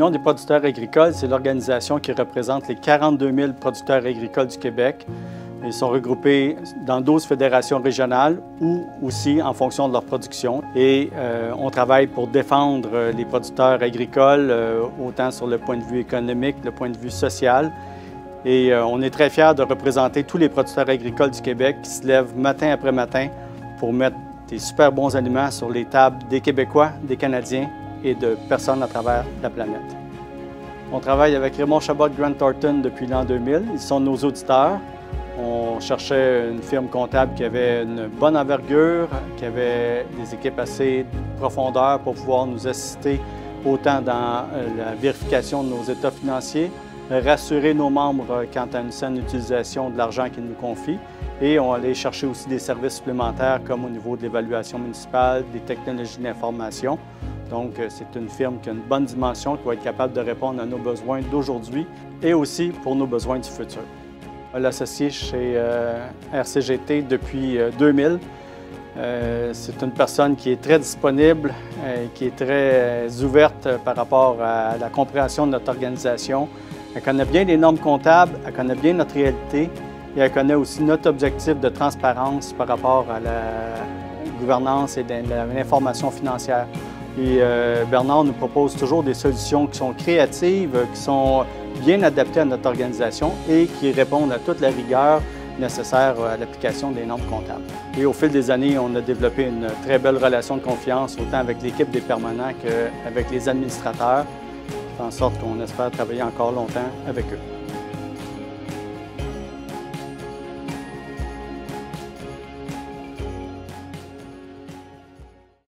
L'Union des producteurs agricoles, c'est l'organisation qui représente les 42 000 producteurs agricoles du Québec. Ils sont regroupés dans 12 fédérations régionales ou aussi en fonction de leur production. Et euh, on travaille pour défendre les producteurs agricoles, euh, autant sur le point de vue économique, le point de vue social. Et euh, on est très fiers de représenter tous les producteurs agricoles du Québec qui se lèvent matin après matin pour mettre des super bons aliments sur les tables des Québécois, des Canadiens et de personnes à travers la planète. On travaille avec Raymond Chabot Grant Thornton depuis l'an 2000. Ils sont nos auditeurs. On cherchait une firme comptable qui avait une bonne envergure, qui avait des équipes assez profondeur pour pouvoir nous assister autant dans euh, la vérification de nos états financiers, rassurer nos membres quant à une saine utilisation de l'argent qu'ils nous confient et on allait chercher aussi des services supplémentaires comme au niveau de l'évaluation municipale, des technologies d'information. Donc, euh, c'est une firme qui a une bonne dimension, qui va être capable de répondre à nos besoins d'aujourd'hui et aussi pour nos besoins du futur. L'associé chez euh, RCGT depuis 2000. Euh, c'est une personne qui est très disponible, qui est très ouverte par rapport à la compréhension de notre organisation. Elle connaît bien les normes comptables, elle connaît bien notre réalité et elle connaît aussi notre objectif de transparence par rapport à la gouvernance et l'information financière. Et euh, Bernard nous propose toujours des solutions qui sont créatives, qui sont bien adaptées à notre organisation et qui répondent à toute la rigueur nécessaire à l'application des normes comptables. Et au fil des années, on a développé une très belle relation de confiance, autant avec l'équipe des permanents qu'avec les administrateurs, en sorte qu'on espère travailler encore longtemps avec eux.